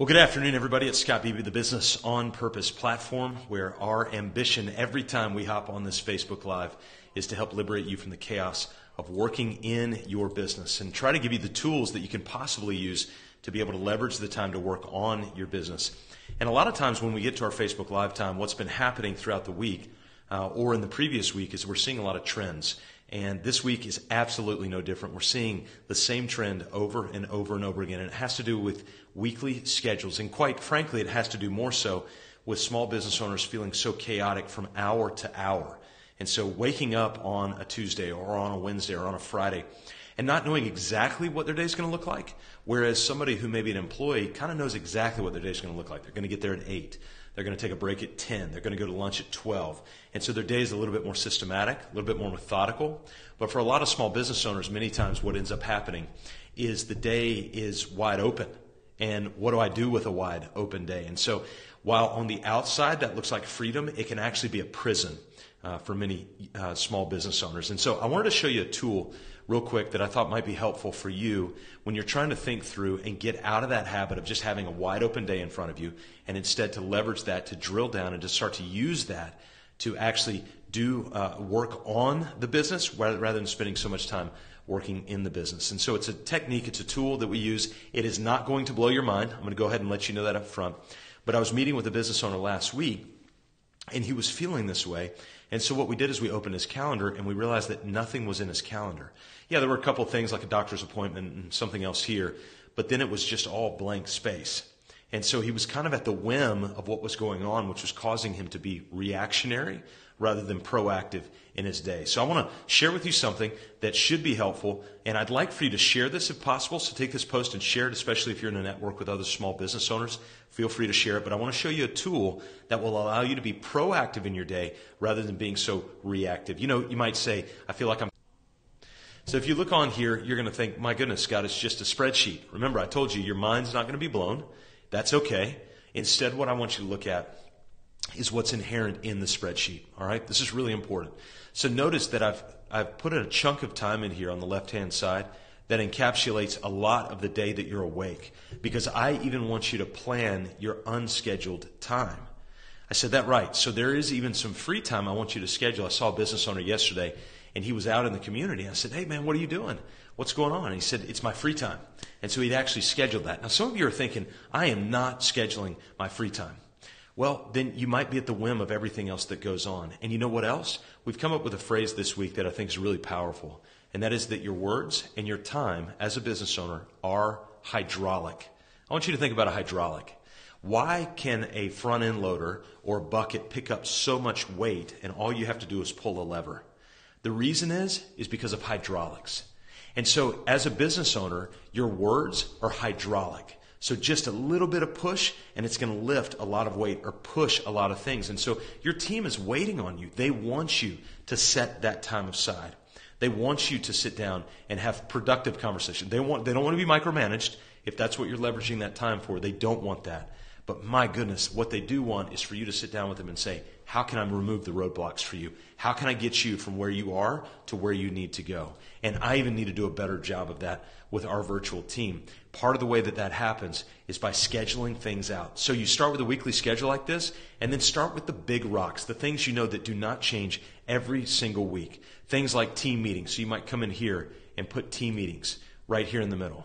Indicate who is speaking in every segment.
Speaker 1: Well, good afternoon, everybody. It's Scott Beebe, the Business on Purpose platform, where our ambition every time we hop on this Facebook Live is to help liberate you from the chaos of working in your business and try to give you the tools that you can possibly use to be able to leverage the time to work on your business. And a lot of times when we get to our Facebook Live time, what's been happening throughout the week uh, or in the previous week is we're seeing a lot of trends. And this week is absolutely no different. We're seeing the same trend over and over and over again. And it has to do with weekly schedules. And quite frankly, it has to do more so with small business owners feeling so chaotic from hour to hour. And so waking up on a Tuesday or on a Wednesday or on a Friday and not knowing exactly what their day is going to look like, whereas somebody who may be an employee kind of knows exactly what their day is going to look like. They're going to get there at 8. They're going to take a break at 10. They're going to go to lunch at 12. And so their day is a little bit more systematic, a little bit more methodical. But for a lot of small business owners, many times what ends up happening is the day is wide open. And what do I do with a wide open day? And so while on the outside that looks like freedom, it can actually be a prison uh, for many uh, small business owners. And so I wanted to show you a tool real quick that I thought might be helpful for you when you're trying to think through and get out of that habit of just having a wide open day in front of you and instead to leverage that to drill down and to start to use that to actually do uh, work on the business rather, rather than spending so much time working in the business. And so it's a technique, it's a tool that we use. It is not going to blow your mind. I'm going to go ahead and let you know that up front. But I was meeting with a business owner last week, and he was feeling this way. And so what we did is we opened his calendar and we realized that nothing was in his calendar. Yeah, there were a couple things like a doctor's appointment and something else here, but then it was just all blank space. And so he was kind of at the whim of what was going on, which was causing him to be reactionary rather than proactive in his day. So I want to share with you something that should be helpful, and I'd like for you to share this if possible. So take this post and share it, especially if you're in a network with other small business owners. Feel free to share it, but I want to show you a tool that will allow you to be proactive in your day rather than being so reactive. You know, you might say, I feel like I'm so if you look on here, you're going to think, my goodness, Scott, it's just a spreadsheet. Remember, I told you your mind's not going to be blown. That's okay. Instead, what I want you to look at is what's inherent in the spreadsheet. All right, this is really important. So notice that I've I've put a chunk of time in here on the left hand side that encapsulates a lot of the day that you're awake because I even want you to plan your unscheduled time. I said that right. So there is even some free time I want you to schedule. I saw a business owner yesterday and he was out in the community. I said, Hey man, what are you doing? What's going on? And he said, It's my free time. And so he'd actually scheduled that. Now some of you are thinking, I am not scheduling my free time. Well, then you might be at the whim of everything else that goes on. And you know what else? We've come up with a phrase this week that I think is really powerful, and that is that your words and your time as a business owner are hydraulic. I want you to think about a hydraulic. Why can a front end loader or bucket pick up so much weight and all you have to do is pull a lever? The reason is, is because of hydraulics. And so as a business owner, your words are hydraulic. So just a little bit of push and it's going to lift a lot of weight or push a lot of things. And so your team is waiting on you. They want you to set that time aside. They want you to sit down and have productive conversation. They want they don't want to be micromanaged. If that's what you're leveraging that time for, they don't want that. But my goodness, what they do want is for you to sit down with them and say, how can I remove the roadblocks for you? How can I get you from where you are to where you need to go? And I even need to do a better job of that with our virtual team. Part of the way that that happens is by scheduling things out. So you start with a weekly schedule like this, and then start with the big rocks, the things you know that do not change every single week. Things like team meetings. So you might come in here and put team meetings right here in the middle.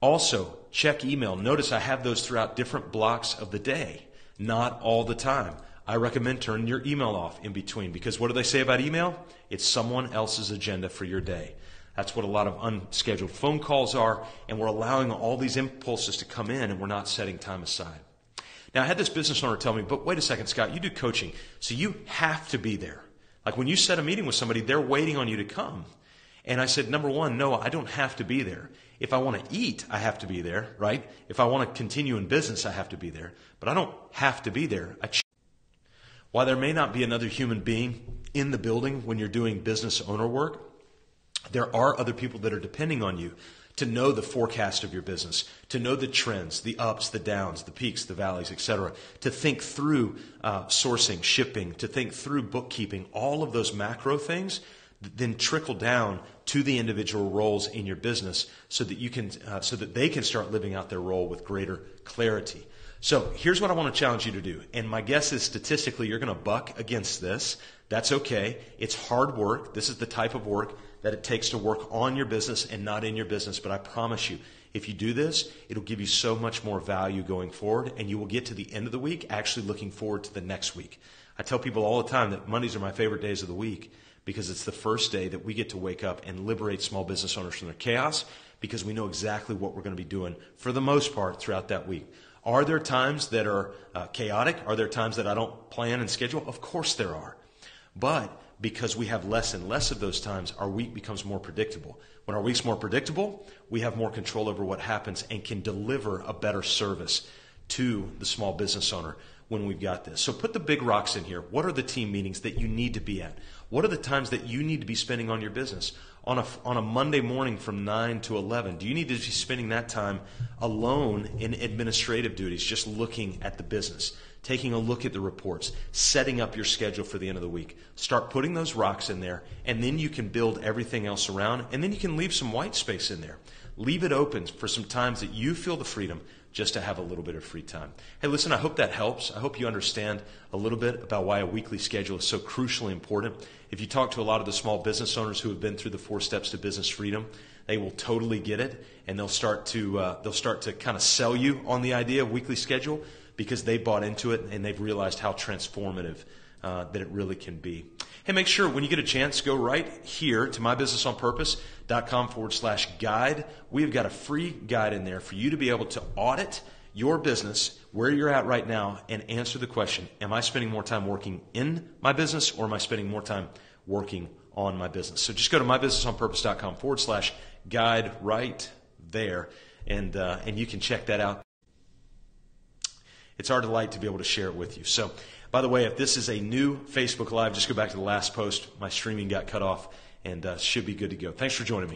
Speaker 1: Also, check email. Notice I have those throughout different blocks of the day, not all the time. I recommend turning your email off in between because what do they say about email? It's someone else's agenda for your day. That's what a lot of unscheduled phone calls are, and we're allowing all these impulses to come in and we're not setting time aside. Now, I had this business owner tell me, but wait a second, Scott, you do coaching, so you have to be there. Like when you set a meeting with somebody, they're waiting on you to come. And I said, number one, no, I don't have to be there. If I want to eat, I have to be there, right? If I want to continue in business, I have to be there. But I don't have to be there. I while there may not be another human being in the building when you're doing business owner work, there are other people that are depending on you to know the forecast of your business, to know the trends, the ups, the downs, the peaks, the valleys, etc., to think through uh, sourcing, shipping, to think through bookkeeping, all of those macro things, then trickle down to the individual roles in your business so that you can uh, so that they can start living out their role with greater clarity. So here's what I want to challenge you to do. And my guess is statistically you're going to buck against this. That's okay. It's hard work. This is the type of work that it takes to work on your business and not in your business. But I promise you, if you do this, it'll give you so much more value going forward, and you will get to the end of the week actually looking forward to the next week. I tell people all the time that Mondays are my favorite days of the week because it's the first day that we get to wake up and liberate small business owners from their chaos because we know exactly what we're going to be doing for the most part throughout that week. Are there times that are uh, chaotic? Are there times that I don't plan and schedule? Of course there are. But because we have less and less of those times, our week becomes more predictable. When our week's more predictable, we have more control over what happens and can deliver a better service to the small business owner when we've got this. So put the big rocks in here. What are the team meetings that you need to be at? What are the times that you need to be spending on your business? On a, on a Monday morning from 9 to 11, do you need to be spending that time alone in administrative duties, just looking at the business, taking a look at the reports, setting up your schedule for the end of the week? Start putting those rocks in there, and then you can build everything else around, and then you can leave some white space in there. Leave it open for some times that you feel the freedom just to have a little bit of free time. Hey, listen, I hope that helps. I hope you understand a little bit about why a weekly schedule is so crucially important. If you talk to a lot of the small business owners who have been through the four steps to business freedom, they will totally get it, and they'll start to uh, they'll start to kind of sell you on the idea of weekly schedule because they bought into it and they've realized how transformative uh, that it really can be. Hey, make sure when you get a chance, go right here to mybusinessonpurpose.com forward slash guide. We've got a free guide in there for you to be able to audit your business, where you're at right now, and answer the question Am I spending more time working in my business or am I spending more time working on my business? So just go to mybusinessonpurpose.com forward slash guide right there, and, uh, and you can check that out. It's our delight to be able to share it with you. So, by the way, if this is a new Facebook Live, just go back to the last post. My streaming got cut off and uh, should be good to go. Thanks for joining me.